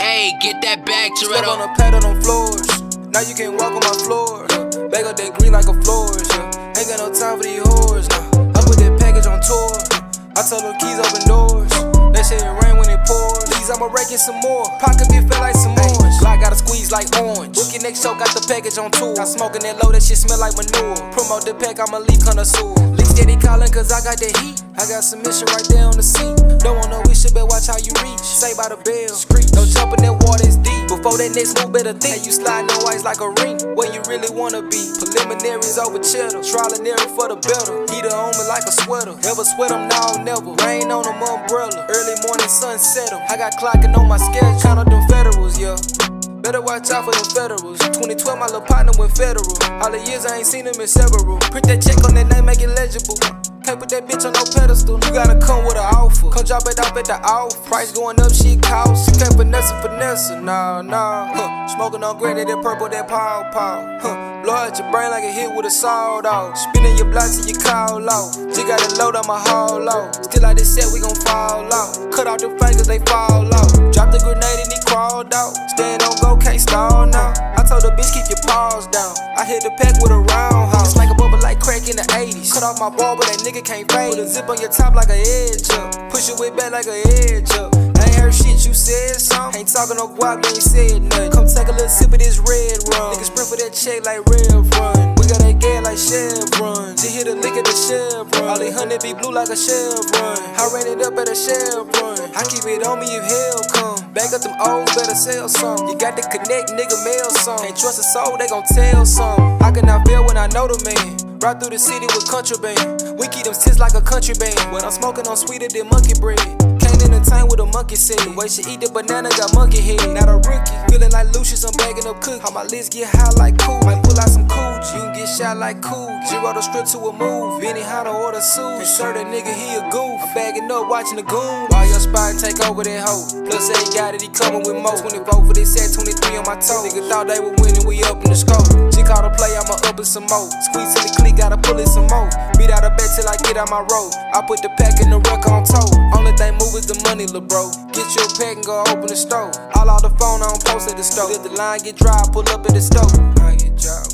Hey, get that back, Step on the pedal on floors. Now you can't walk on my floor. Yeah. Bag up that green like a florist. Yeah. Ain't got no time for these whores. Nah. I put that package on tour. I tell them keys open doors. They say it rain when it pours. These I'ma rake in some more. Pocket be feel like some orange. Glock gotta squeeze like orange. Bookie next show got the package on tour. I smoking that low, that shit smell like manure. Promote the pack, I'm gonna leave on a leak connoisseur. Leak steady calling cause I got that heat. I got some mission right there on the seat. Don't want no wish, but watch how you reach. Say by the bell. No jumping that water's deep. Before that next move, better think. Hey, you sliding on ice like a ring. Where you really wanna be. Preliminaries over cheddar. Trial and error for the better. Heater on me like a sweater. Ever sweat them? now, never. Rain on them umbrella. Early morning sunset them. I got clocking on my schedule. Count up them federals, yeah. Better watch out for the federals. 2012, my little partner went federal. All the years I ain't seen him in several. Print that check on that make it legible. Can't put that bitch on no pedestal. You gotta come with an offer. Come drop it off at the off. Price going up, she cost. You can't finesse it, finesse. Nah, nah. Huh. Smoking on granny, that purple, that pow pow. Huh. Blow out your brain like a hit with a sawed off. Spinning your block till you call out. Just got a load on my haul out. Still like this set, we gon' fall off. Cut off the fingers, they fall off. Drop the grenade and he crawled out. Stand on go, can't stall now. I told the bitch, keep your paws down. I hit the pack Cut off my ball, but that nigga can't fade. Put a zip on your top like a edge up. Push your way back like a edge up. Ain't heard shit, you said something. Ain't talking no guap, you ain't said nothing. Come take a little sip of this red rum. Niggas sprint for that check like Rev Run. We got that gas like Chevron. Just hit a lick at the Chevron. All these honey be blue like a Chevron. I ran it up at a Chevron. I keep it on me if hell come. Back up them O's, better sell some. You got to connect, nigga, mail some. Ain't trust a soul, they gon' tell some. I cannot feel when I know the man. Ride through the city with contraband. We keep them tits like a country band. When I'm smoking on sweeter than monkey bread. Can't entertain with a monkey said. The way she eat the banana got monkey head. Not a rookie. Feeling like Lucius, I'm bagging up cookies. How my list get high like cool. Might pull out some cooch. You can get shot like cool. Zero the script to a move. Benny how to order suit. Insert that nigga, he a goof. I'm up, watching the goon. While your spot take over that hoe. Plus, they got it, he coming with more. 24 for this set, 23 on my toe. Nigga thought they were winning, we up in the scope. She called a play, I'ma up it some more. Squeeze till the click, gotta pull it some more. Beat out a bet till I get out my road. I put the pack in the ruck on toe. Only thing move is the money, lil' bro. Get your pack and go open the store. All out the phone, I don't post at the store. If the line get dry, I pull up at the store. I get dry.